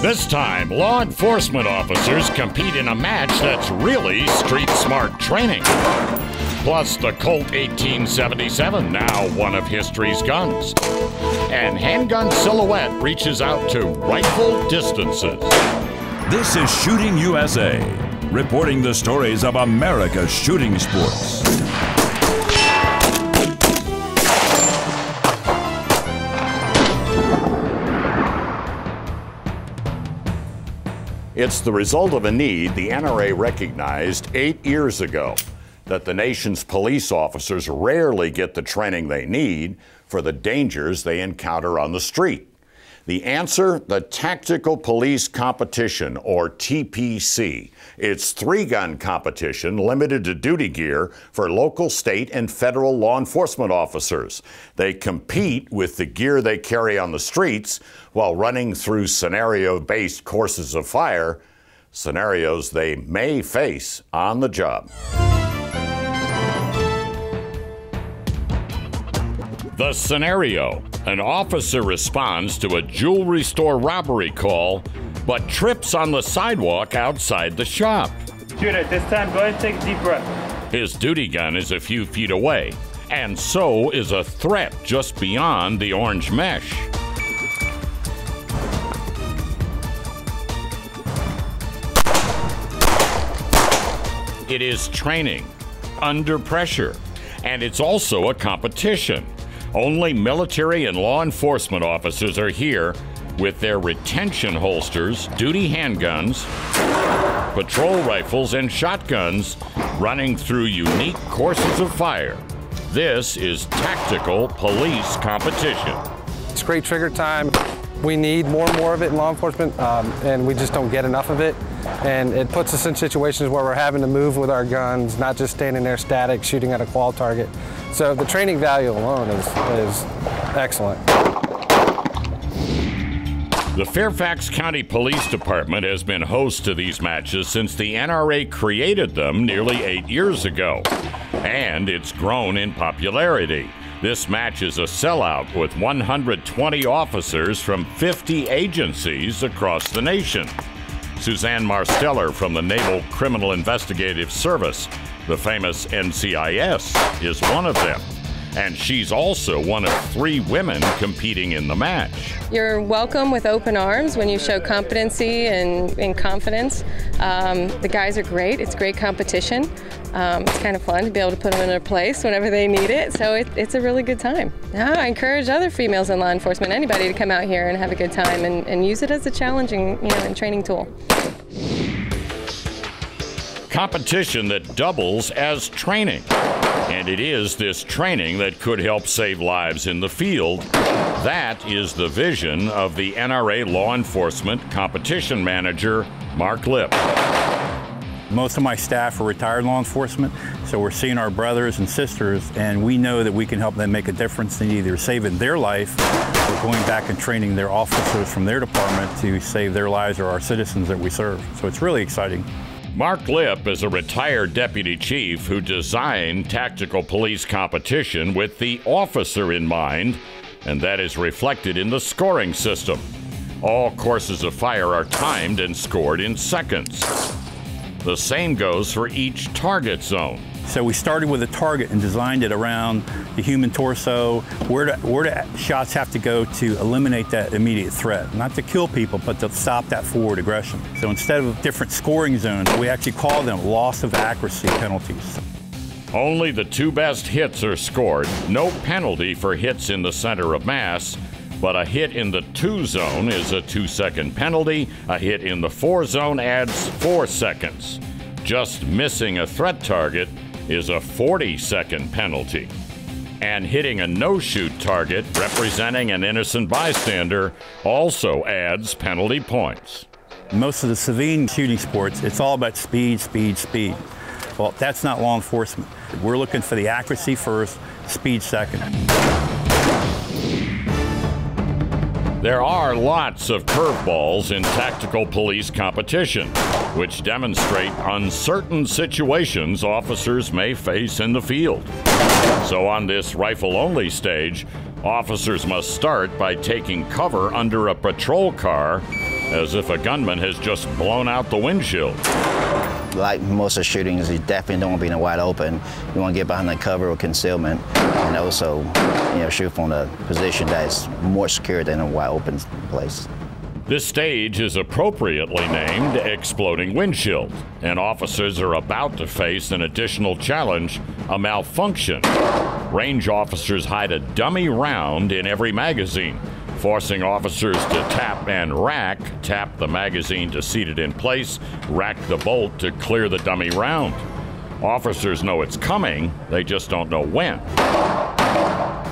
This time, law enforcement officers compete in a match that's really street smart training. Plus, the Colt 1877, now one of history's guns. And handgun silhouette reaches out to rifle distances. This is Shooting USA, reporting the stories of America's shooting sports. It's the result of a need the NRA recognized eight years ago that the nation's police officers rarely get the training they need for the dangers they encounter on the street. The answer the Tactical Police Competition, or TPC. It's three gun competition limited to duty gear for local, state, and federal law enforcement officers. They compete with the gear they carry on the streets while running through scenario based courses of fire, scenarios they may face on the job. The scenario an officer responds to a jewelry store robbery call, but trips on the sidewalk outside the shop. At this time, go ahead and take a deep breath. His duty gun is a few feet away, and so is a threat just beyond the orange mesh. It is training under pressure, and it's also a competition. Only military and law enforcement officers are here with their retention holsters, duty handguns, patrol rifles, and shotguns running through unique courses of fire. This is tactical police competition. It's great trigger time. We need more and more of it in law enforcement, um, and we just don't get enough of it. And it puts us in situations where we're having to move with our guns, not just standing there static, shooting at a qual target. So the training value alone is, is excellent. The Fairfax County Police Department has been host to these matches since the NRA created them nearly eight years ago, and it's grown in popularity. This match is a sellout with 120 officers from 50 agencies across the nation. Suzanne Marsteller from the Naval Criminal Investigative Service, the famous NCIS, is one of them. And she's also one of three women competing in the match. You're welcome with open arms when you show competency and, and confidence. Um, the guys are great. It's great competition. Um, it's kind of fun to be able to put them in their place whenever they need it. So it, it's a really good time. Yeah, I encourage other females in law enforcement, anybody, to come out here and have a good time and, and use it as a challenging, you know, and training tool competition that doubles as training. And it is this training that could help save lives in the field. That is the vision of the NRA Law Enforcement Competition Manager, Mark Lip. Most of my staff are retired law enforcement, so we're seeing our brothers and sisters, and we know that we can help them make a difference in either saving their life or going back and training their officers from their department to save their lives or our citizens that we serve. So it's really exciting. Mark Lip is a retired deputy chief who designed tactical police competition with the officer in mind, and that is reflected in the scoring system. All courses of fire are timed and scored in seconds. The same goes for each target zone. So we started with a target and designed it around the human torso, where do, where do shots have to go to eliminate that immediate threat. Not to kill people, but to stop that forward aggression. So instead of different scoring zones, we actually call them loss of accuracy penalties. Only the two best hits are scored. No penalty for hits in the center of mass, but a hit in the two zone is a two second penalty. A hit in the four zone adds four seconds. Just missing a threat target is a 40 second penalty. And hitting a no shoot target representing an innocent bystander also adds penalty points. Most of the civilian shooting sports, it's all about speed, speed, speed. Well, that's not law enforcement. We're looking for the accuracy first, speed second. There are lots of curveballs in tactical police competition, which demonstrate uncertain situations officers may face in the field. So, on this rifle only stage, officers must start by taking cover under a patrol car as if a gunman has just blown out the windshield. Like most of the shootings, you definitely don't want to be in the wide open. You want to get behind the cover or concealment, and also, you know, shoot from a position that is more secure than a wide open place. This stage is appropriately named Exploding Windshield, and officers are about to face an additional challenge a malfunction. Range officers hide a dummy round in every magazine, forcing officers to tap and rack, tap the magazine to seat it in place, rack the bolt to clear the dummy round. Officers know it's coming, they just don't know when.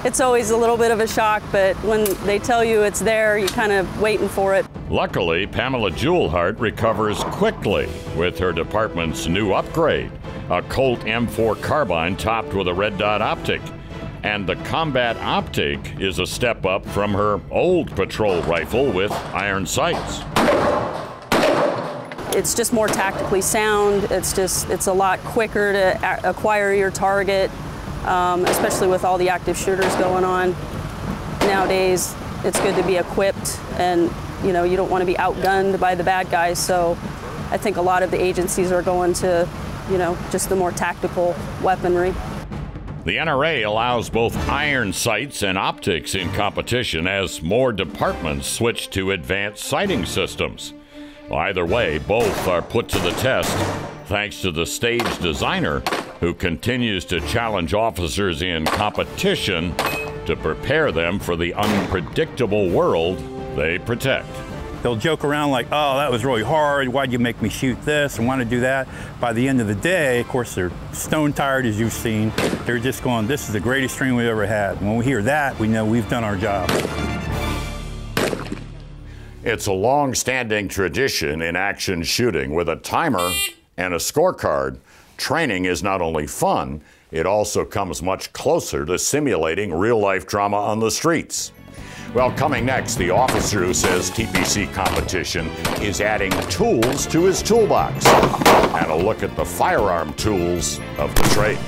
It's always a little bit of a shock, but when they tell you it's there, you're kind of waiting for it. Luckily, Pamela Jewelhart recovers quickly with her department's new upgrade a Colt M4 carbine topped with a red dot optic. And the combat optic is a step up from her old patrol rifle with iron sights. It's just more tactically sound. It's just, it's a lot quicker to acquire your target um, especially with all the active shooters going on nowadays. It's good to be equipped, and you know you don't want to be outgunned by the bad guys. So I think a lot of the agencies are going to, you know, just the more tactical weaponry. The NRA allows both iron sights and optics in competition as more departments switch to advanced sighting systems. Either way, both are put to the test thanks to the stage designer who continues to challenge officers in competition to prepare them for the unpredictable world they protect. They'll joke around like, oh, that was really hard. Why'd you make me shoot this and want to do that? By the end of the day, of course, they're stone tired, as you've seen. They're just going, this is the greatest training we've ever had. When we hear that, we know we've done our job. It's a long standing tradition in action shooting with a timer and a scorecard Training is not only fun, it also comes much closer to simulating real life drama on the streets. Well, coming next, the officer who says TPC competition is adding tools to his toolbox. And a look at the firearm tools of the trade.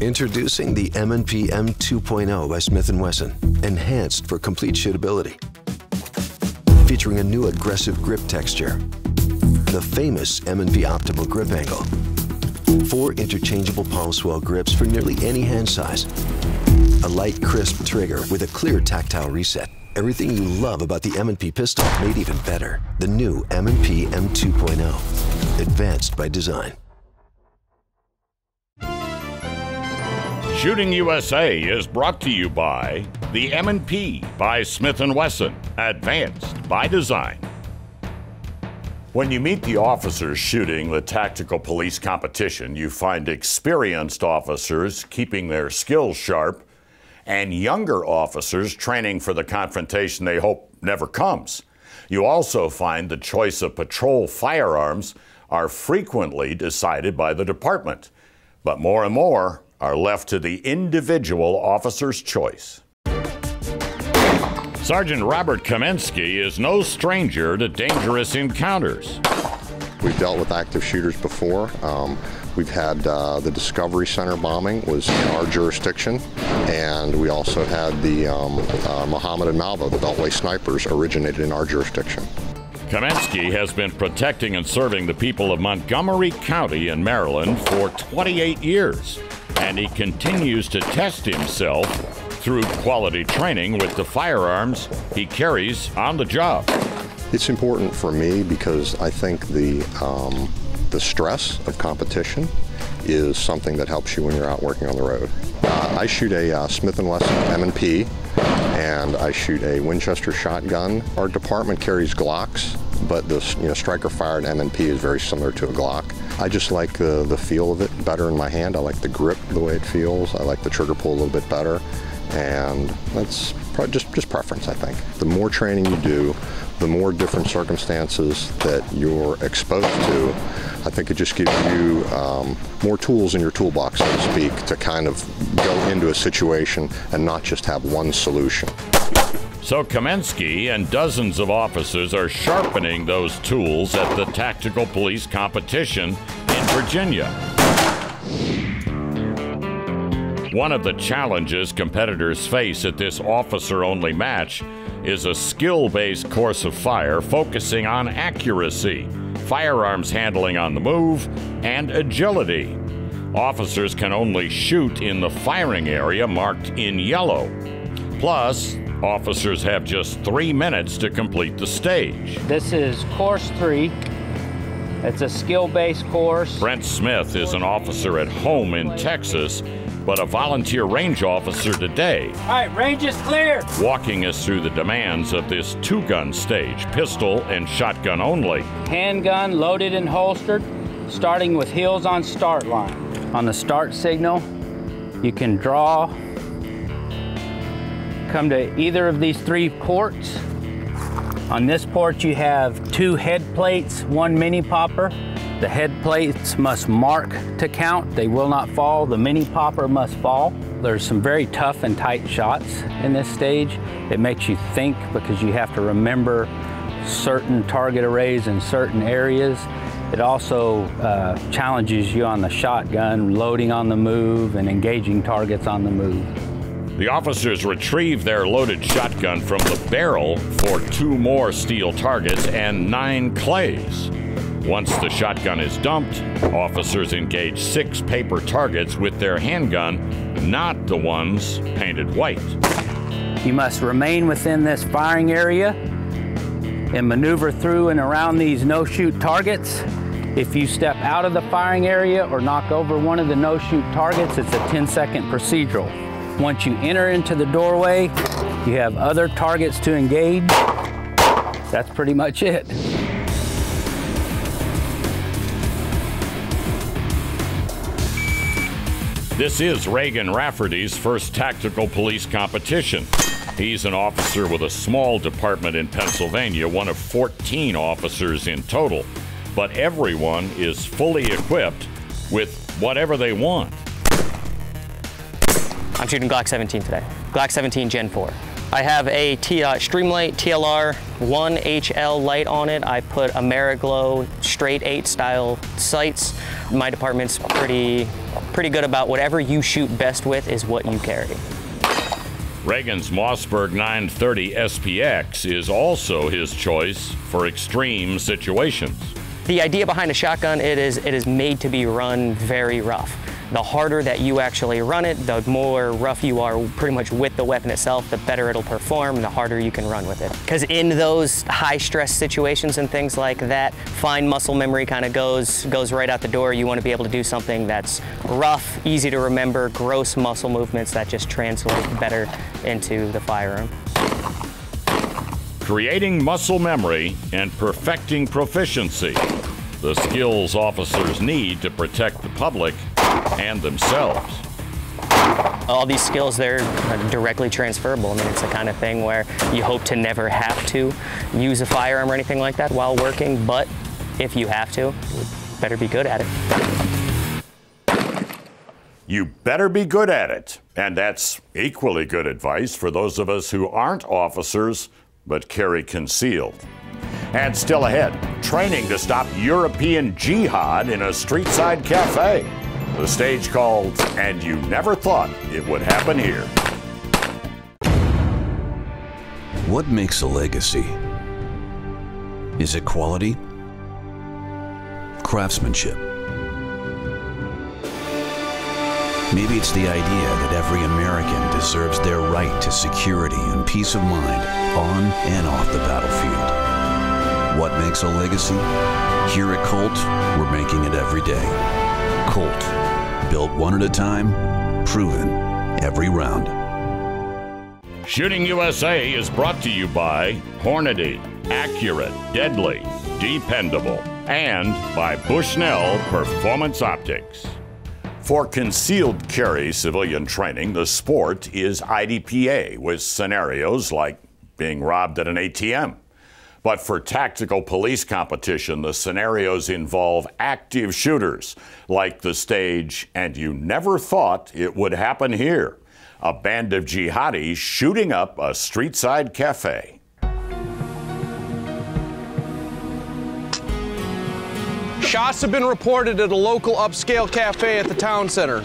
Introducing the M&P M2.0 by Smith & Wesson, enhanced for complete shootability. Featuring a new aggressive grip texture the famous M&P Optimal Grip Angle. Four interchangeable palm swell grips for nearly any hand size. A light, crisp trigger with a clear tactile reset. Everything you love about the M&P pistol made even better. The new M&P M2.0. Advanced by design. Shooting USA is brought to you by the M&P by Smith & Wesson. Advanced by design. When you meet the officers shooting the tactical police competition, you find experienced officers keeping their skills sharp and younger officers training for the confrontation they hope never comes. You also find the choice of patrol firearms are frequently decided by the department, but more and more are left to the individual officer's choice. Sergeant Robert Kamensky is no stranger to dangerous encounters. We've dealt with active shooters before. Um, we've had uh, the Discovery Center bombing was in our jurisdiction, and we also had the um, uh, Muhammad and Malvo, the Beltway snipers, originated in our jurisdiction. Kamensky has been protecting and serving the people of Montgomery County in Maryland for 28 years, and he continues to test himself through quality training with the firearms he carries on the job. It's important for me because I think the um, the stress of competition is something that helps you when you're out working on the road. Uh, I shoot a uh, Smith & Wesson M&P and I shoot a Winchester shotgun. Our department carries Glocks, but the you know, striker fired M&P is very similar to a Glock. I just like the, the feel of it better in my hand. I like the grip, the way it feels. I like the trigger pull a little bit better and that's just, just preference, I think. The more training you do, the more different circumstances that you're exposed to, I think it just gives you um, more tools in your toolbox, so to speak, to kind of go into a situation and not just have one solution. So Kamensky and dozens of officers are sharpening those tools at the Tactical Police competition in Virginia. One of the challenges competitors face at this officer only match is a skill based course of fire focusing on accuracy, firearms handling on the move, and agility. Officers can only shoot in the firing area marked in yellow. Plus, officers have just three minutes to complete the stage. This is course three. It's a skill based course. Brent Smith is an officer at home in Texas, but a volunteer range officer today. All right, range is clear. Walking us through the demands of this two gun stage, pistol and shotgun only. Handgun loaded and holstered, starting with heels on start line. On the start signal, you can draw, come to either of these three ports. On this port, you have two head plates, one mini popper. The head plates must mark to count. They will not fall. The mini popper must fall. There's some very tough and tight shots in this stage. It makes you think because you have to remember certain target arrays in certain areas. It also uh, challenges you on the shotgun, loading on the move and engaging targets on the move. The officers retrieve their loaded shotgun from the barrel for two more steel targets and nine clays. Once the shotgun is dumped, officers engage six paper targets with their handgun, not the ones painted white. You must remain within this firing area and maneuver through and around these no-shoot targets. If you step out of the firing area or knock over one of the no-shoot targets, it's a 10-second procedural. Once you enter into the doorway, you have other targets to engage. That's pretty much it. This is Reagan Rafferty's first tactical police competition. He's an officer with a small department in Pennsylvania, one of 14 officers in total. But everyone is fully equipped with whatever they want. I'm shooting Glock 17 today. Glock 17 Gen 4. I have a T, uh, Streamlight TLR 1 HL light on it. I put AmeriGlo straight 8 style sights. My department's pretty, pretty good about whatever you shoot best with is what you carry. Reagan's Mossberg 930 SPX is also his choice for extreme situations. The idea behind a shotgun, it is, it is made to be run very rough. The harder that you actually run it, the more rough you are pretty much with the weapon itself, the better it'll perform, the harder you can run with it. Because in those high stress situations and things like that, fine muscle memory kind of goes, goes right out the door. You want to be able to do something that's rough, easy to remember, gross muscle movements that just translate better into the firearm. Creating muscle memory and perfecting proficiency. The skills officers need to protect the public and themselves. All these skills, they're directly transferable. I mean, it's the kind of thing where you hope to never have to use a firearm or anything like that while working, but if you have to, you better be good at it. You better be good at it. And that's equally good advice for those of us who aren't officers but carry concealed. And still ahead, training to stop European jihad in a street-side cafe. The stage called And You Never Thought It Would Happen Here. What makes a legacy? Is it quality? Craftsmanship? Maybe it's the idea that every American deserves their right to security and peace of mind on and off the battlefield. What makes a legacy? Here at Colt, we're making it every day. Colt, built one at a time, proven every round. Shooting USA is brought to you by Hornady, accurate, deadly, dependable, and by Bushnell Performance Optics. For concealed carry civilian training, the sport is IDPA with scenarios like being robbed at an ATM. But for tactical police competition, the scenarios involve active shooters, like the stage, and you never thought it would happen here. A band of jihadis shooting up a street side cafe. Shots have been reported at a local upscale cafe at the town center.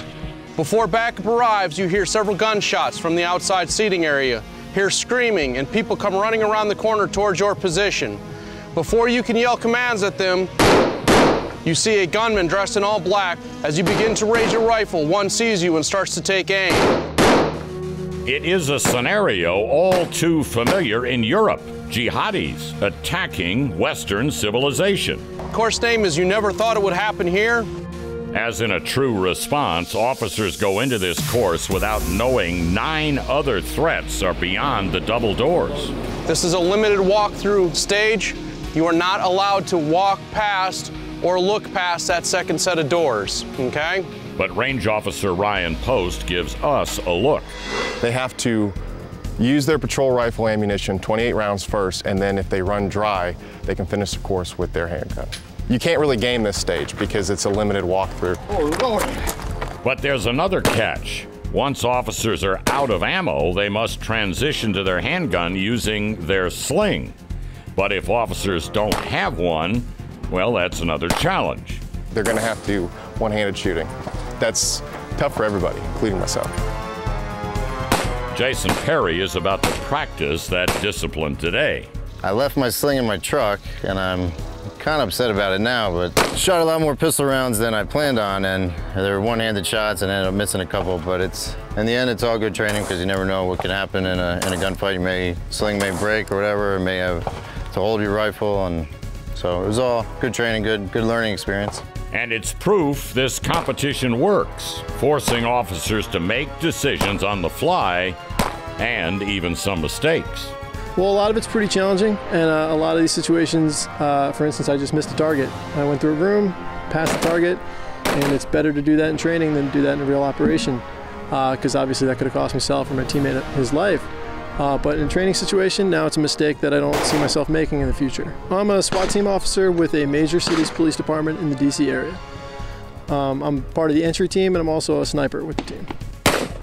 Before backup arrives, you hear several gunshots from the outside seating area. Hear screaming, and people come running around the corner towards your position. Before you can yell commands at them, you see a gunman dressed in all black. As you begin to raise your rifle, one sees you and starts to take aim. It is a scenario all too familiar in Europe jihadis attacking Western civilization. Course name is You Never Thought It Would Happen Here. As in a true response, officers go into this course without knowing nine other threats are beyond the double doors. This is a limited walkthrough stage. You are not allowed to walk past or look past that second set of doors, okay? But Range Officer Ryan Post gives us a look. They have to use their patrol rifle ammunition, 28 rounds first, and then if they run dry, they can finish the course with their handgun. You can't really game this stage because it's a limited walkthrough. Oh, but there's another catch. Once officers are out of ammo, they must transition to their handgun using their sling. But if officers don't have one, well, that's another challenge. They're going to have to do one-handed shooting. That's tough for everybody, including myself. Jason Perry is about to practice that discipline today. I left my sling in my truck, and I'm kind of upset about it now, but shot a lot more pistol rounds than I planned on, and they were one-handed shots and ended up missing a couple, but it's, in the end, it's all good training because you never know what can happen in a, in a gunfight. You may, sling may break or whatever, it may have to hold your rifle, and so it was all good training, good, good learning experience. And it's proof this competition works, forcing officers to make decisions on the fly and even some mistakes. Well, a lot of it's pretty challenging, and uh, a lot of these situations, uh, for instance, I just missed a target. I went through a room, passed the target, and it's better to do that in training than do that in a real operation, because uh, obviously that could have cost myself or my teammate his life. Uh, but in a training situation, now it's a mistake that I don't see myself making in the future. I'm a SWAT team officer with a major city's police department in the DC area. Um, I'm part of the entry team and I'm also a sniper with the team.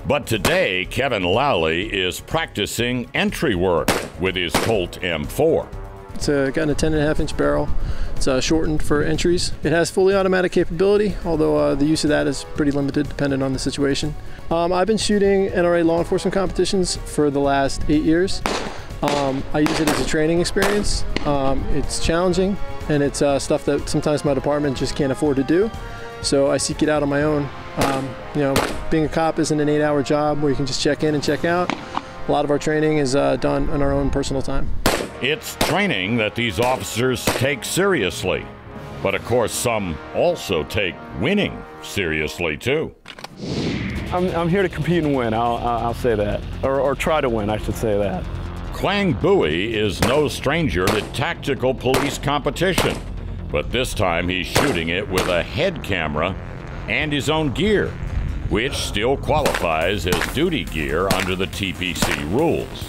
But today, Kevin Lowley is practicing entry work with his Colt M4. It's a, got a 10 and a half inch barrel. It's uh, shortened for entries. It has fully automatic capability, although uh, the use of that is pretty limited depending on the situation. Um, I've been shooting NRA law enforcement competitions for the last eight years. Um, I use it as a training experience. Um, it's challenging and it's uh, stuff that sometimes my department just can't afford to do. So I seek it out on my own. Um, you know, being a cop isn't an eight-hour job where you can just check in and check out. A lot of our training is uh, done on our own personal time. It's training that these officers take seriously. But of course, some also take winning seriously too. I'm, I'm here to compete and win, I'll, I'll say that. Or, or try to win, I should say that. Quang Bui is no stranger to tactical police competition. But this time he's shooting it with a head camera and his own gear, which still qualifies as duty gear under the TPC rules.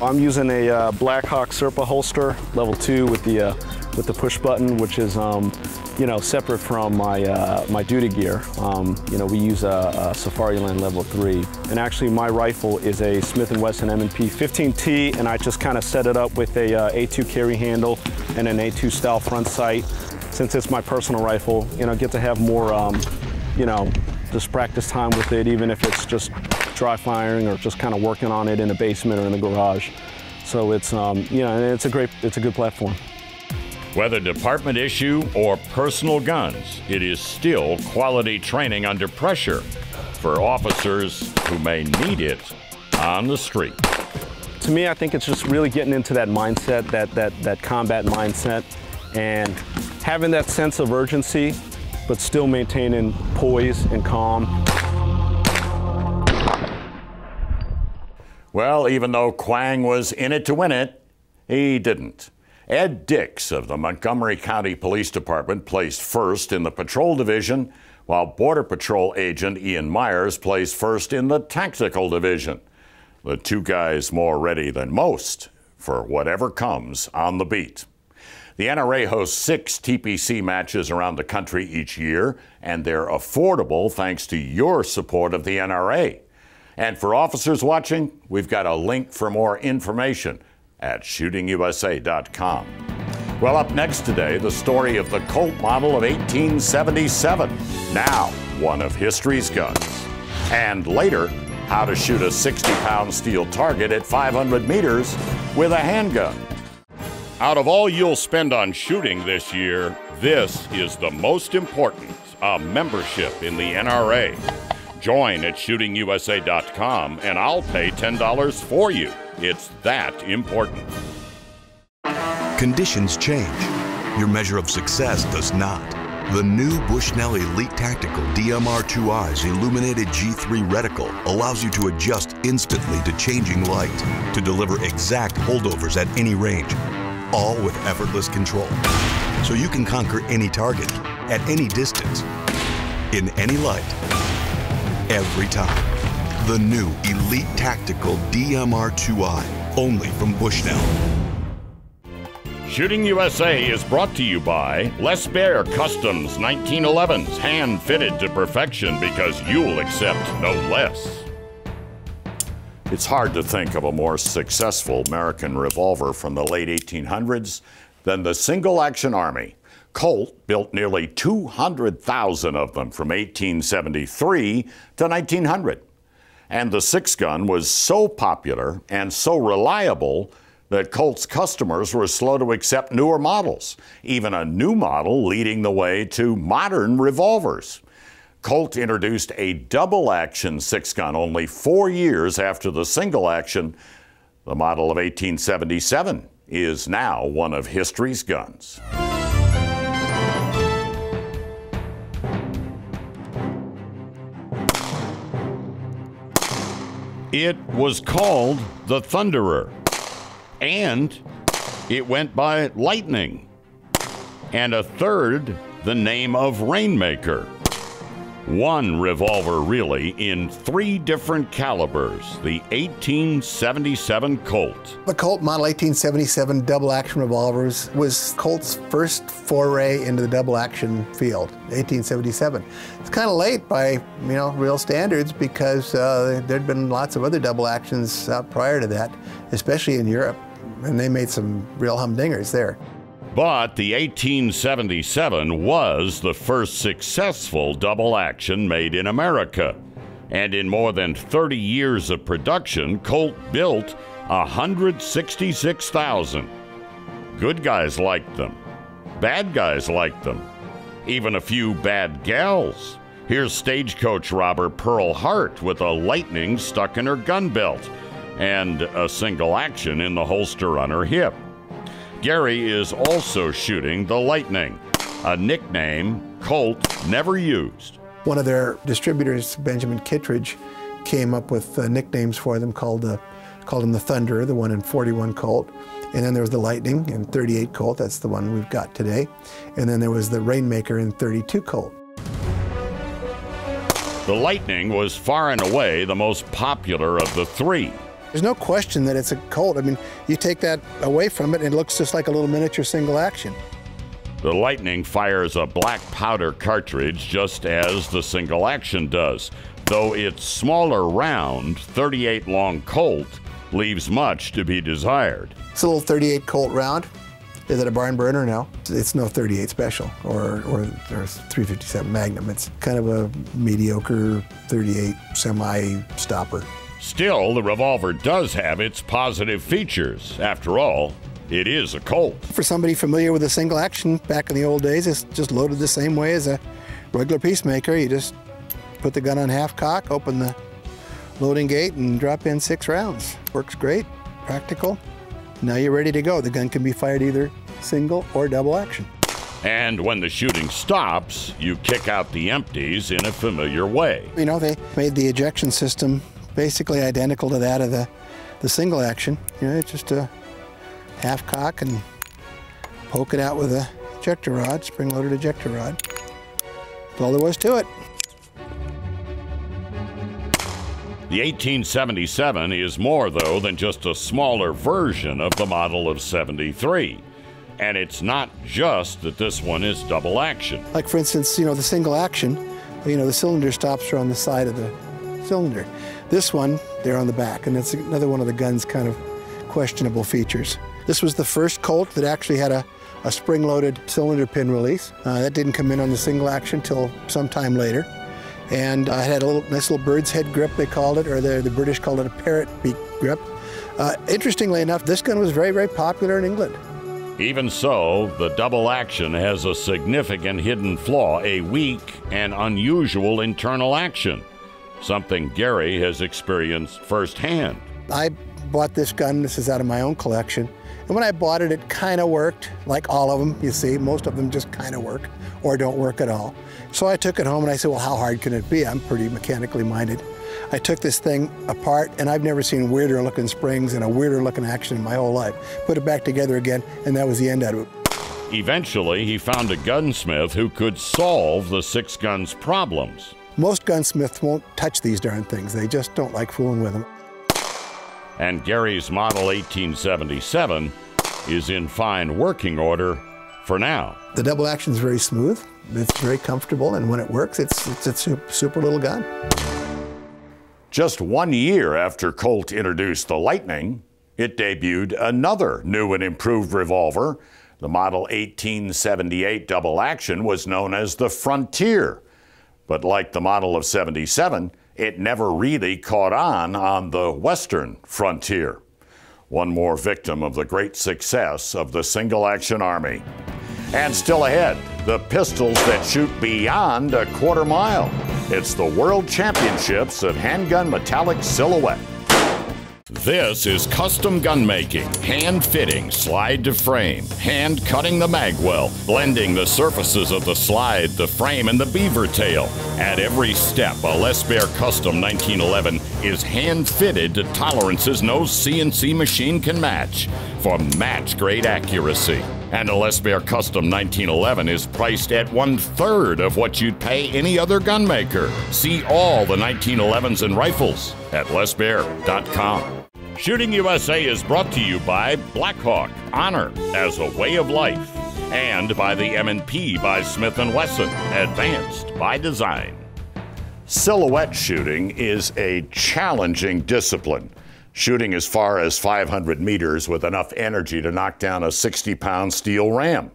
I'm using a uh, Blackhawk Serpa holster, level two, with the uh, with the push button, which is um, you know separate from my uh, my duty gear. Um, you know we use a, a Safariland level three, and actually my rifle is a Smith & Wesson M&P 15T, and I just kind of set it up with a uh, A2 carry handle and an A2 style front sight. Since it's my personal rifle, you know, get to have more, um, you know, just practice time with it, even if it's just dry firing or just kind of working on it in a basement or in the garage. So it's, um, you know, it's a great, it's a good platform. Whether department issue or personal guns, it is still quality training under pressure for officers who may need it on the street. To me, I think it's just really getting into that mindset, that, that, that combat mindset, and having that sense of urgency, but still maintaining poise and calm. Well, even though Quang was in it to win it, he didn't. Ed Dix of the Montgomery County Police Department placed first in the patrol division, while Border Patrol agent Ian Myers placed first in the tactical division. The two guys more ready than most for whatever comes on the beat. The NRA hosts six TPC matches around the country each year, and they're affordable thanks to your support of the NRA. And for officers watching, we've got a link for more information at shootingusa.com. Well, up next today, the story of the Colt model of 1877, now one of history's guns. And later, how to shoot a 60 pound steel target at 500 meters with a handgun. Out of all you'll spend on shooting this year, this is the most important a membership in the NRA. Join at shootingusa.com and I'll pay $10 for you. It's that important. Conditions change. Your measure of success does not. The new Bushnell Elite Tactical DMR2I's illuminated G3 reticle allows you to adjust instantly to changing light to deliver exact holdovers at any range, all with effortless control. So you can conquer any target, at any distance, in any light, every time. The new Elite Tactical DMR2I, only from Bushnell. Shooting USA is brought to you by Les Baer Customs 1911s, hand fitted to perfection because you'll accept no less. It's hard to think of a more successful American revolver from the late 1800s than the Single Action Army. Colt built nearly 200,000 of them from 1873 to 1900. And the six gun was so popular and so reliable that Colt's customers were slow to accept newer models, even a new model leading the way to modern revolvers. Colt introduced a double action six gun only four years after the single action. The model of 1877 is now one of history's guns. It was called the Thunderer, and it went by Lightning, and a third, the name of Rainmaker. One revolver, really, in three different calibers the 1877 Colt. The Colt Model 1877 double action revolvers was Colt's first foray into the double action field, 1877. It's kind of late by, you know, real standards because uh, there'd been lots of other double actions out prior to that, especially in Europe, and they made some real humdingers there. But the 1877 was the first successful double action made in America. And in more than 30 years of production, Colt built 166,000. Good guys liked them. Bad guys liked them. Even a few bad gals. Here's stagecoach robber Pearl Hart with a lightning stuck in her gun belt and a single action in the holster on her hip. Gary is also shooting the Lightning, a nickname Colt never used. One of their distributors, Benjamin Kittredge, came up with uh, nicknames for them called the called him the Thunderer, the one in 41 Colt. And then there was the Lightning in 38 Colt, that's the one we've got today. And then there was the Rainmaker in 32 Colt. The Lightning was far and away the most popular of the three. There's no question that it's a Colt. I mean, you take that away from it, and it looks just like a little miniature single action. The Lightning fires a black powder cartridge just as the single action does, though its smaller round, 38 long Colt leaves much to be desired. It's a little 38 Colt round. Is it a barn burner? No. It's no 38 special or, or, or 357 Magnum. It's kind of a mediocre 38 semi stopper. Still, the revolver does have its positive features. After all, it is a Colt. For somebody familiar with a single action back in the old days, it's just loaded the same way as a regular peacemaker. You just put the gun on half cock, open the loading gate, and drop in six rounds. Works great, practical. Now you're ready to go. The gun can be fired either single or double action. And when the shooting stops, you kick out the empties in a familiar way. You know, they made the ejection system basically identical to that of the, the single action. You know, it's just a half cock and poke it out with a ejector rod, spring-loaded ejector rod. That's all there was to it. The 1877 is more, though, than just a smaller version of the model of 73. And it's not just that this one is double action. Like, for instance, you know, the single action, you know, the cylinder stops are on the side of the cylinder. This one, they're on the back, and that's another one of the gun's kind of questionable features. This was the first Colt that actually had a, a spring-loaded cylinder pin release. Uh, that didn't come in on the single action until sometime later. And it had a little nice little bird's head grip, they called it, or the, the British called it a parrot beak grip. Uh, interestingly enough, this gun was very, very popular in England. Even so, the double action has a significant hidden flaw a weak and unusual internal action, something Gary has experienced firsthand. I bought this gun, this is out of my own collection, and when I bought it, it kind of worked, like all of them, you see. Most of them just kind of work or don't work at all. So I took it home and I said, well, how hard can it be? I'm pretty mechanically minded. I took this thing apart, and I've never seen weirder looking springs and a weirder looking action in my whole life. Put it back together again, and that was the end of it. Eventually, he found a gunsmith who could solve the six guns problems. Most gunsmiths won't touch these darn things. They just don't like fooling with them. And Gary's Model 1877 is in fine working order for now. The double action is very smooth. It's very comfortable, and when it works, it's, it's, it's a super little gun. Just one year after Colt introduced the Lightning, it debuted another new and improved revolver. The Model 1878 double action was known as the Frontier. But like the model of 77, it never really caught on on the Western frontier. One more victim of the great success of the single action Army. And still ahead, the pistols that shoot beyond a quarter mile. It's the World Championships of Handgun Metallic Silhouette. This is custom gun making, hand fitting, slide to frame, hand cutting the magwell, blending the surfaces of the slide, the frame, and the beaver tail. At every step, a Les Baer Custom 1911 is hand fitted to tolerances no CNC machine can match for match grade accuracy. And a Les Custom 1911 is priced at one third of what you'd pay any other gun maker. See all the 1911s and rifles at lesbaer.com. Shooting USA is brought to you by Blackhawk Honor as a way of life and by the M&P by Smith & Wesson Advanced by Design. Silhouette shooting is a challenging discipline. Shooting as far as 500 meters with enough energy to knock down a 60 pound steel ram.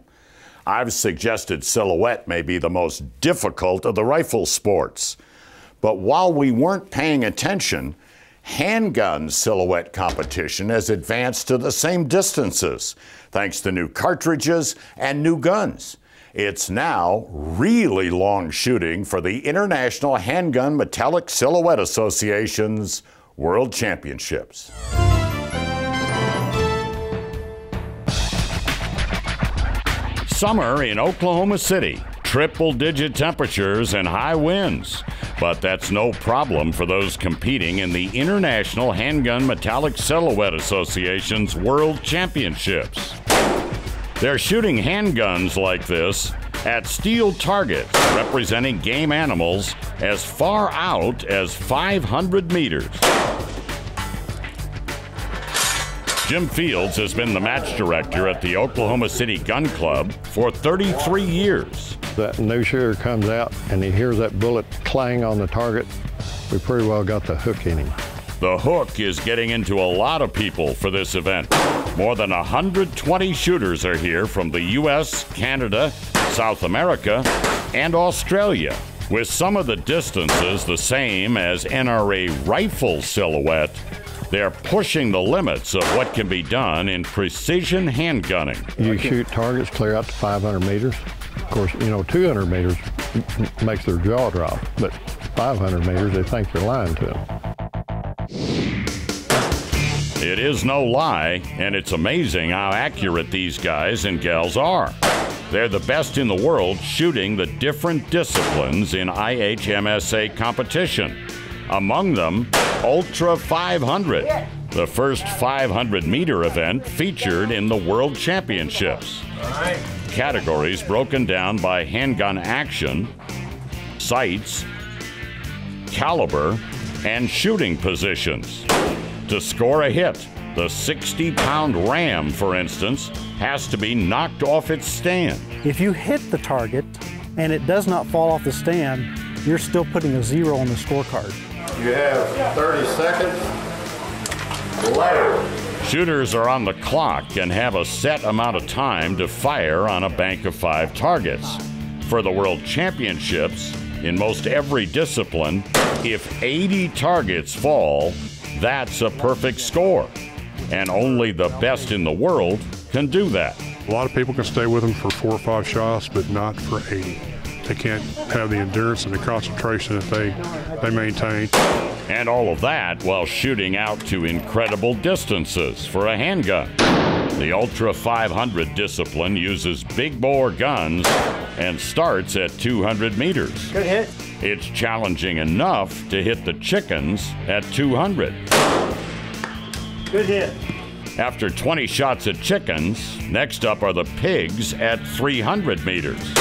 I've suggested silhouette may be the most difficult of the rifle sports. But while we weren't paying attention, handgun silhouette competition has advanced to the same distances thanks to new cartridges and new guns. It's now really long shooting for the International Handgun Metallic Silhouette Association's World Championships. Summer in Oklahoma City, triple digit temperatures and high winds. But that's no problem for those competing in the International Handgun Metallic Silhouette Association's World Championships. They're shooting handguns like this at steel targets representing game animals as far out as 500 meters. Jim Fields has been the match director at the Oklahoma City Gun Club for 33 years. That new shooter comes out and he hears that bullet clang on the target. We pretty well got the hook in him. The hook is getting into a lot of people for this event. More than 120 shooters are here from the U.S., Canada, South America, and Australia, with some of the distances the same as NRA rifle silhouette. They're pushing the limits of what can be done in precision handgunning. You shoot targets clear out to 500 meters. Of course, you know, 200 meters makes their jaw drop, but 500 meters, they think you're lying to them. It is no lie, and it's amazing how accurate these guys and gals are. They're the best in the world shooting the different disciplines in IHMSA competition. Among them, Ultra 500, the first 500 meter event featured in the World Championships. Categories broken down by handgun action, sights, caliber, and shooting positions. To score a hit, the 60 pound ram, for instance, has to be knocked off its stand. If you hit the target and it does not fall off the stand, you're still putting a zero on the scorecard. You have 30 seconds. Later. Shooters are on the clock and have a set amount of time to fire on a bank of five targets. For the World Championships, In most every discipline, if 80 targets fall, that's a perfect score. And only the best in the world can do that. A lot of people can stay with them for four or five shots, but not for 80. They can't have the endurance and the concentration that they, they maintain. And all of that while shooting out to incredible distances for a handgun. The Ultra 500 discipline uses big bore guns and starts at 200 meters. Good hit. It's challenging enough to hit the chickens at 200. Good hit. After 20 shots at chickens, next up are the pigs at 300 meters.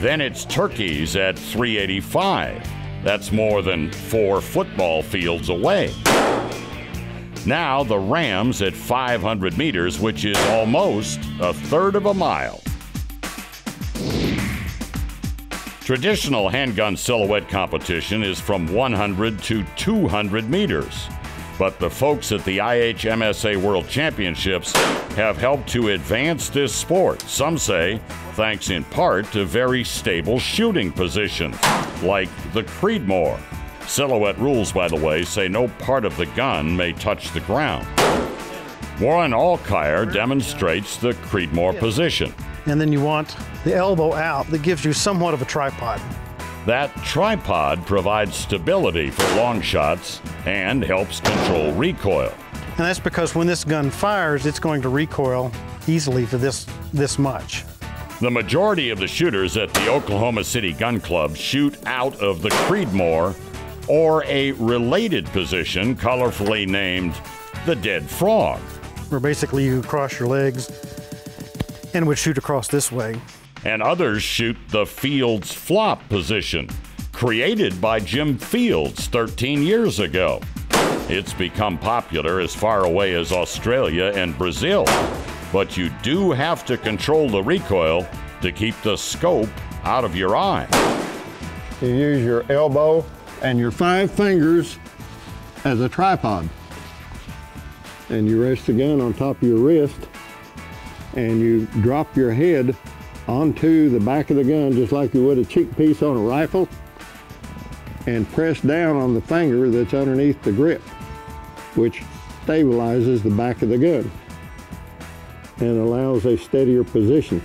Then it's turkeys at 385. That's more than four football fields away. Now the rams at 500 meters, which is almost a third of a mile. Traditional handgun silhouette competition is from 100 to 200 meters. But the folks at the IHMSA World Championships have helped to advance this sport, some say thanks in part to very stable shooting positions, like the Creedmoor. Silhouette rules, by the way, say no part of the gun may touch the ground. Warren Alkire demonstrates the Creedmoor position. And then you want the elbow out that gives you somewhat of a tripod. That tripod provides stability for long shots and helps control recoil. And that's because when this gun fires, it's going to recoil easily for this, this much. The majority of the shooters at the Oklahoma City Gun Club shoot out of the Creedmoor or a related position colorfully named the dead frog. Where basically you cross your legs and would shoot across this way. And others shoot the Fields flop position, created by Jim Fields 13 years ago. It's become popular as far away as Australia and Brazil, but you do have to control the recoil to keep the scope out of your eye. You use your elbow and your five fingers as a tripod. And you rest the gun on top of your wrist and you drop your head onto the back of the gun just like you would a cheek piece on a rifle and press down on the finger that's underneath the grip, which stabilizes the back of the gun and allows a steadier position.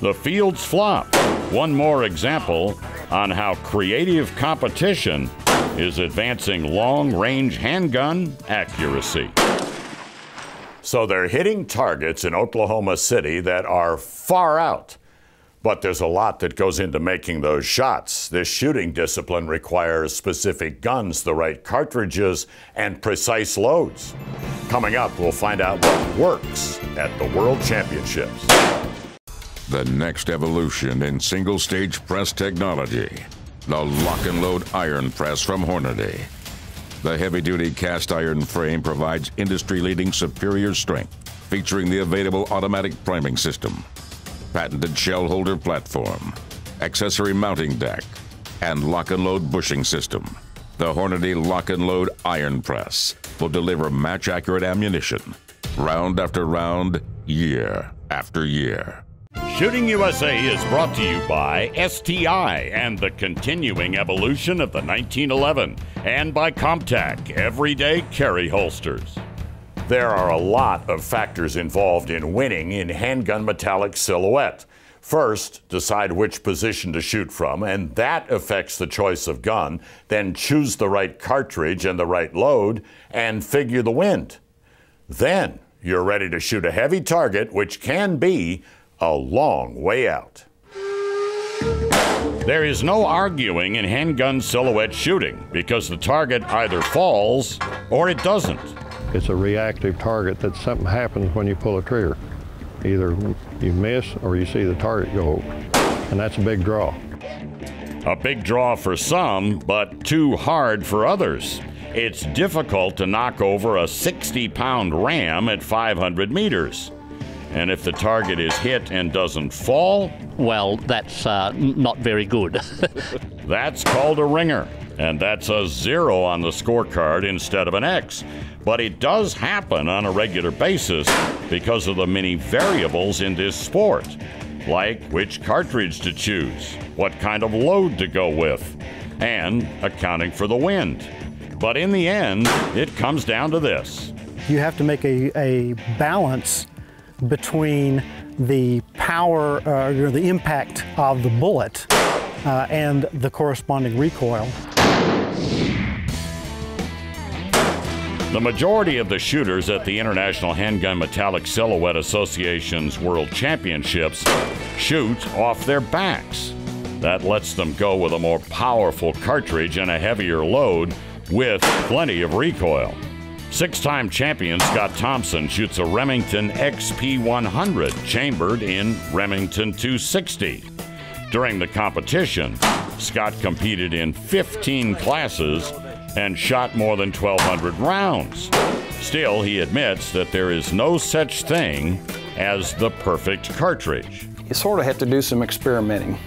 The Fields Flop, one more example on how creative competition is advancing long range handgun accuracy. So they're hitting targets in Oklahoma City that are far out. But there's a lot that goes into making those shots. This shooting discipline requires specific guns, the right cartridges, and precise loads. Coming up, we'll find out what works at the World Championships. The next evolution in single stage press technology the lock and load iron press from Hornady. The heavy duty cast iron frame provides industry leading superior strength, featuring the available automatic priming system, patented shell holder platform, accessory mounting deck, and lock and load bushing system. The Hornady Lock and Load Iron Press will deliver match accurate ammunition, round after round, year after year. Shooting USA is brought to you by STI and the continuing evolution of the 1911, and by Comp-Tac Everyday Carry Holsters. There are a lot of factors involved in winning in handgun metallic silhouette. First, decide which position to shoot from, and that affects the choice of gun. Then choose the right cartridge and the right load, and figure the wind. Then you're ready to shoot a heavy target, which can be a long way out. There is no arguing in handgun silhouette shooting because the target either falls or it doesn't. It's a reactive target that something happens when you pull a trigger. Either you miss or you see the target go over. And that's a big draw. A big draw for some, but too hard for others. It's difficult to knock over a 60 pound ram at 500 meters. And if the target is hit and doesn't fall, well, that's uh, not very good. that's called a ringer. And that's a zero on the scorecard instead of an X. But it does happen on a regular basis because of the many variables in this sport. like which cartridge to choose, what kind of load to go with, and accounting for the wind. But in the end, it comes down to this. You have to make a, a balance between the power uh, or the impact of the bullet uh, and the corresponding recoil. The majority of the shooters at the International Handgun Metallic Silhouette Association's World Championships shoot off their backs. That lets them go with a more powerful cartridge and a heavier load with plenty of recoil. Six time champion Scott Thompson shoots a Remington XP100 chambered in Remington 260. During the competition, Scott competed in 15 classes and shot more than 1,200 rounds. Still, he admits that there is no such thing as the perfect cartridge. You sort of have to do some experimenting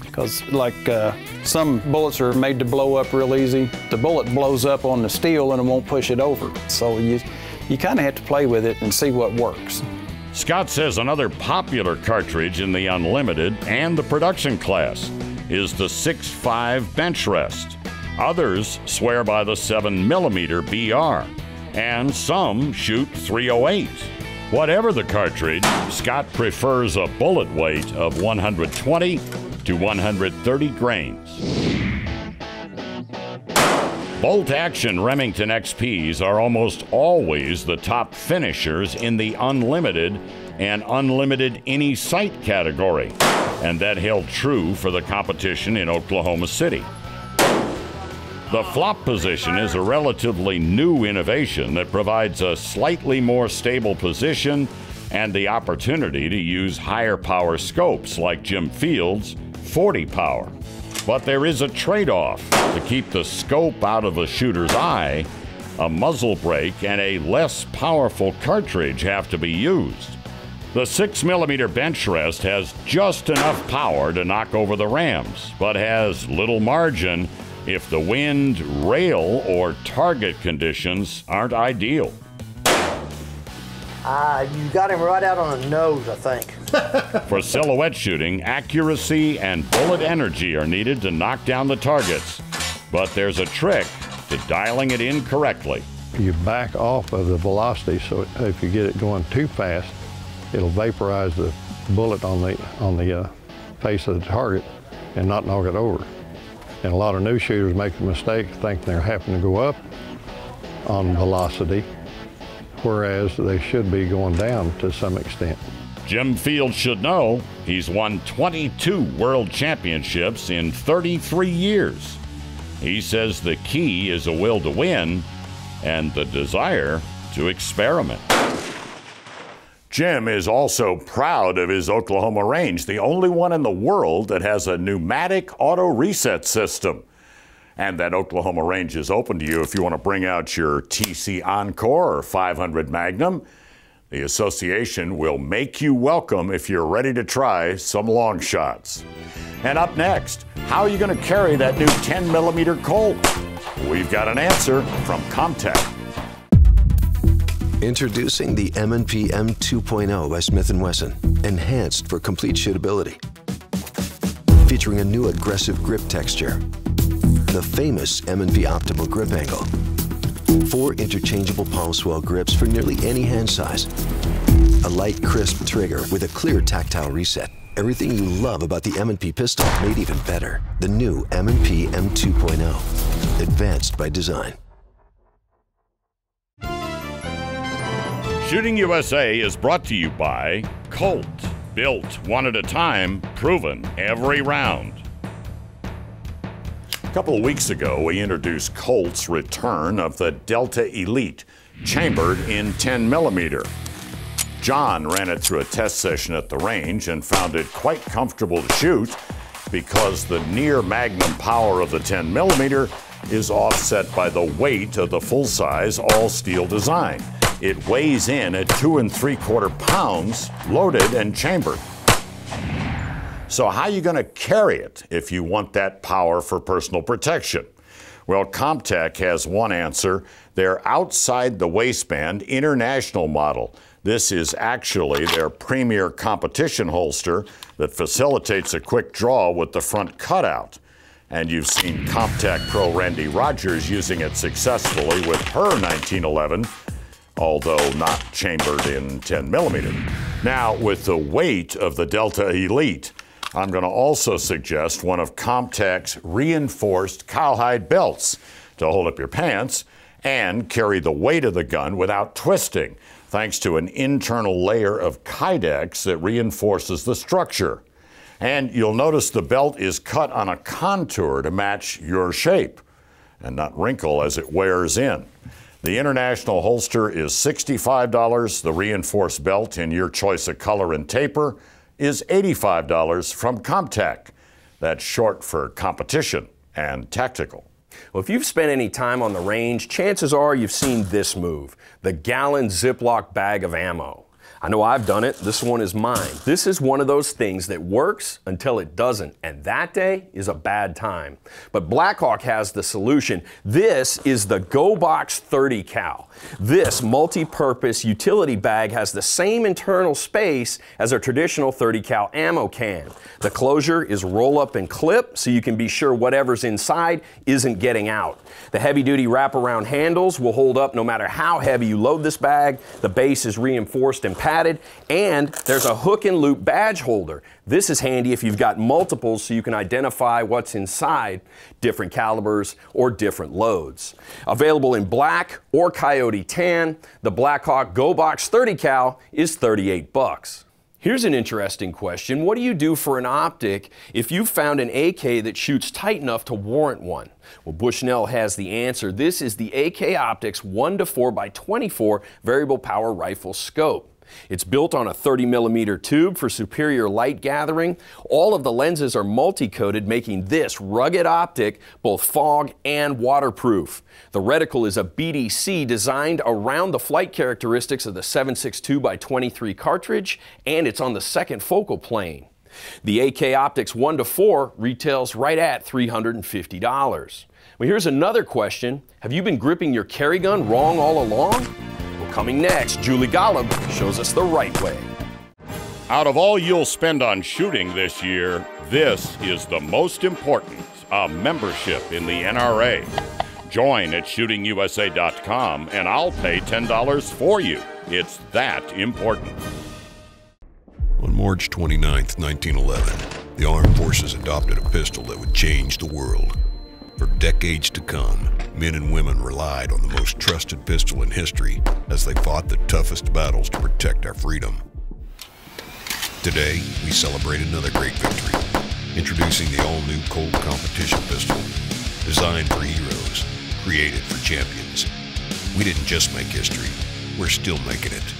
because like uh, some bullets are made to blow up real easy. The bullet blows up on the steel and it won't push it over. So you, you kind of have to play with it and see what works. Scott says another popular cartridge in the unlimited and the production class is the 6.5 bench rest. Others swear by the 7mm BR, and some shoot 308. Whatever the cartridge, Scott prefers a bullet weight of 120 to 130 grains. Bolt action Remington XPs are almost always the top finishers in the unlimited and unlimited any sight category, and that held true for the competition in Oklahoma City. The flop position is a relatively new innovation that provides a slightly more stable position and the opportunity to use higher power scopes like Jim Fields' 40 power. But there is a trade off. To keep the scope out of the shooter's eye, a muzzle brake and a less powerful cartridge have to be used. The 6mm bench rest has just enough power to knock over the rams, but has little margin if the wind, rail, or target conditions aren't ideal. Uh, you got him right out on the nose, I think. For silhouette shooting, accuracy and bullet energy are needed to knock down the targets. But there's a trick to dialing it in correctly. You back off of the velocity, so if you get it going too fast, it'll vaporize the bullet on the on the uh, face of the target and not knock it over. And a lot of new shooters make the mistake thinking they're having to go up on velocity, whereas they should be going down to some extent. Jim Fields should know he's won 22 world championships in 33 years. He says the key is a will to win and the desire to experiment. Jim is also proud of his Oklahoma range, the only one in the world that has a pneumatic auto reset system. And that Oklahoma range is open to you if you want to bring out your TC Encore or 500 Magnum. The association will make you welcome if you're ready to try some long shots. And up next, how are you going to carry that new 10 millimeter Colt? We've got an answer from Comp-Tac. Introducing the M&P M2.0 by Smith & Wesson, enhanced for complete shootability. Featuring a new aggressive grip texture, the famous M&P Optimal Grip Angle, four interchangeable palm swell grips for nearly any hand size, a light, crisp trigger with a clear tactile reset. Everything you love about the M&P pistol made even better. The new M&P M2.0, advanced by design. Shooting USA is brought to you by Colt. Built one at a time, proven every round. A couple of weeks ago, we introduced Colt's return of the Delta Elite, chambered in 10 millimeter. John ran it through a test session at the range and found it quite comfortable to shoot because the near magnum power of the 10 millimeter is offset by the weight of the full size all steel design. It weighs in at two and three quarter pounds, loaded and chambered. So, how are you going to carry it if you want that power for personal protection? Well, Comp-Tac has one answer. Their outside the waistband international model. This is actually their premier competition holster that facilitates a quick draw with the front cutout. And you've seen Comp-Tac pro Randi Rogers using it successfully with her 1911, although not chambered in 10 millimeter. Now, with the weight of the Delta Elite, I'm going to also suggest one of Comp-Tac's reinforced cowhide belts to hold up your pants and carry the weight of the gun without twisting, thanks to an internal layer of Kydex that reinforces the structure. And you'll notice the belt is cut on a contour to match your shape and not wrinkle as it wears in. The international holster is $65. The reinforced belt in your choice of color and taper is $85 from Comp-Tac. That's short for competition and tactical. Well, if you've spent any time on the range, chances are you've seen this move the gallon Ziploc bag of ammo. I know I've done it. This one is mine. This is one of those things that works until it doesn't, and that day is a bad time. But Blackhawk has the solution. This is the GoBox 30 cal. This multi-purpose utility bag has the same internal space as a traditional 30 cal ammo can. The closure is roll up and clip so you can be sure whatever's inside isn't getting out. The heavy duty wraparound handles will hold up no matter how heavy you load this bag. The base is reinforced and padded, and there's a hook and loop badge holder. This is handy if you've got multiples so you can identify what's inside different calibers or different loads. Available in black or coyote tan, the Blackhawk Go Box 30 cal is 38 bucks. Here's an interesting question. What do you do for an optic if you've found an AK that shoots tight enough to warrant one? Well, Bushnell has the answer. This is the AK Optics 1 to 4 by 24 variable power rifle scope. It's built on a 30 millimeter tube for superior light gathering. All of the lenses are multi-coated, making this rugged optic both fog and waterproof. The reticle is a BDC designed around the flight characteristics of the 7.62 by 23 cartridge, and it's on the second focal plane. The AK Optics 1 to 4 retails right at $350. Well, here's another question. Have you been gripping your carry gun wrong all along? Well, coming next, Julie Golob shows us the right way. Out of all you'll spend on shooting this year, this is the most important a membership in the NRA. Join at shootingusa.com and I'll pay $10 for you. It's that important. On March 29, 1911, the armed forces adopted a pistol that would change the world. For decades to come, men and women relied on the most trusted pistol in history as they fought the toughest battles to protect our freedom. Today, we celebrate another great victory, introducing the all-new Colt Competition Pistol, designed for heroes, created for champions. We didn't just make history, we're still making it.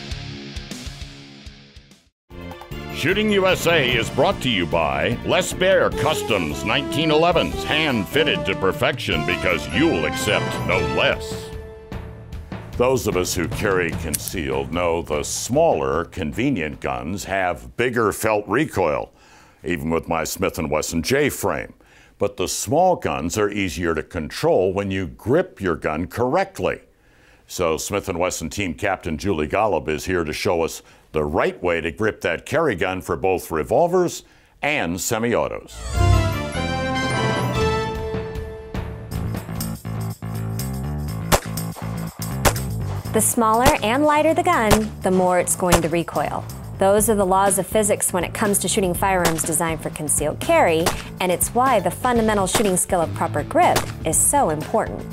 Shooting USA is brought to you by Les Baer Customs 1911s, hand fitted to perfection because you'll accept no less. Those of us who carry concealed know the smaller, convenient guns have bigger felt recoil, even with my Smith & Wesson J-frame. But the small guns are easier to control when you grip your gun correctly. So Smith & Wesson team captain Julie Golob is here to show us the right way to grip that carry gun for both revolvers and semi-autos. The smaller and lighter the gun, the more it's going to recoil. Those are the laws of physics when it comes to shooting firearms designed for concealed carry, and it's why the fundamental shooting skill of proper grip is so important.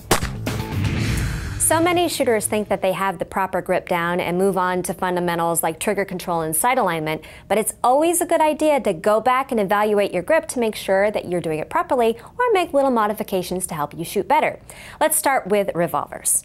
So many shooters think that they have the proper grip down and move on to fundamentals like trigger control and sight alignment, but it's always a good idea to go back and evaluate your grip to make sure that you're doing it properly or make little modifications to help you shoot better. Let's start with revolvers.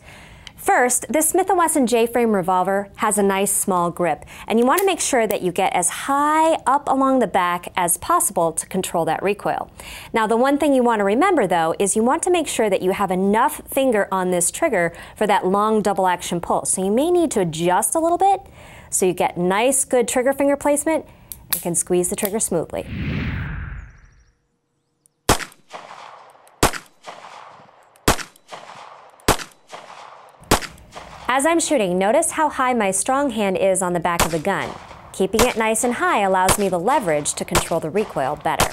First, this Smith & Wesson J-frame revolver has a nice small grip, and you want to make sure that you get as high up along the back as possible to control that recoil. Now, the one thing you want to remember, though, is you want to make sure that you have enough finger on this trigger for that long double action pull. So you may need to adjust a little bit so you get nice, good trigger finger placement and can squeeze the trigger smoothly. As I'm shooting, notice how high my strong hand is on the back of the gun. Keeping it nice and high allows me the leverage to control the recoil better.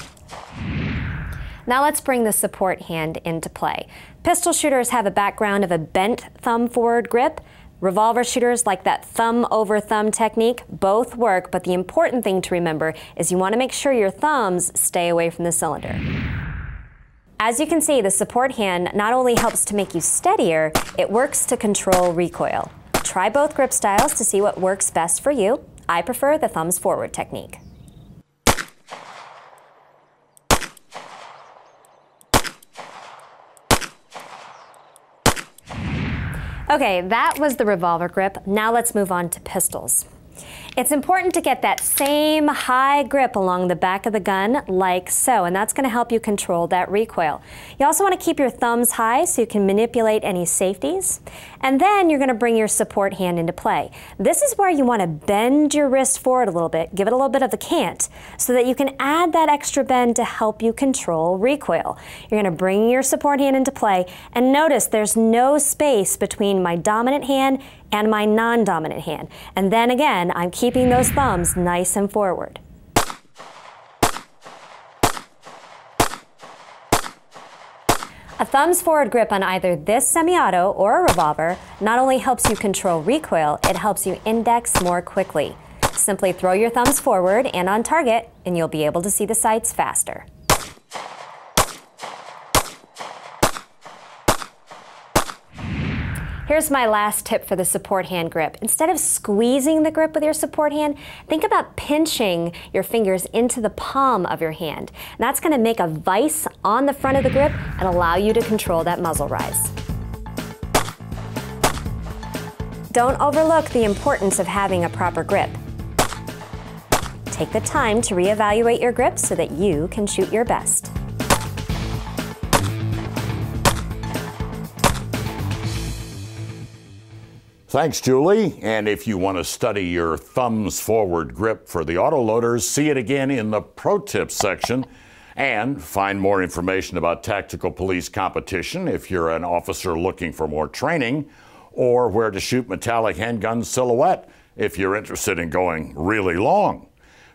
Now let's bring the support hand into play. Pistol shooters have a background of a bent thumb forward grip. Revolver shooters like that thumb over thumb technique both work, but the important thing to remember is you want to make sure your thumbs stay away from the cylinder. As you can see, the support hand not only helps to make you steadier, it works to control recoil. Try both grip styles to see what works best for you. I prefer the thumbs forward technique. Okay, that was the revolver grip. Now let's move on to pistols. It's important to get that same high grip along the back of the gun like so, and that's going to help you control that recoil. You also want to keep your thumbs high so you can manipulate any safeties. And then you're going to bring your support hand into play. This is where you want to bend your wrist forward a little bit, give it a little bit of the cant, so that you can add that extra bend to help you control recoil. You're going to bring your support hand into play, and notice there's no space between my dominant hand and my non-dominant hand. And then again, I'm keeping those thumbs nice and forward. A thumbs forward grip on either this semi-auto or a revolver not only helps you control recoil, it helps you index more quickly. Simply throw your thumbs forward and on target, and you'll be able to see the sights faster. Here's my last tip for the support hand grip. Instead of squeezing the grip with your support hand, think about pinching your fingers into the palm of your hand. And that's going to make a vise on the front of the grip and allow you to control that muzzle rise. Don't overlook the importance of having a proper grip. Take the time to reevaluate your grip so that you can shoot your best. Thanks, Julie. And if you want to study your thumbs forward grip for the autoloaders, see it again in the pro tips section. And find more information about tactical police competition if you're an officer looking for more training, or where to shoot metallic handgun silhouette if you're interested in going really long.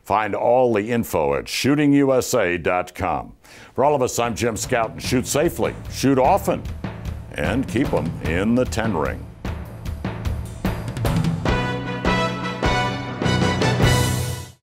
Find all the info at shootingusa.com. For all of us, I'm Jim Scoutten. And shoot safely, shoot often, and keep them in the 10 ring.